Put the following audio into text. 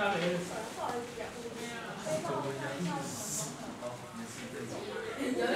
想再入，被告看三场房卡，总有一。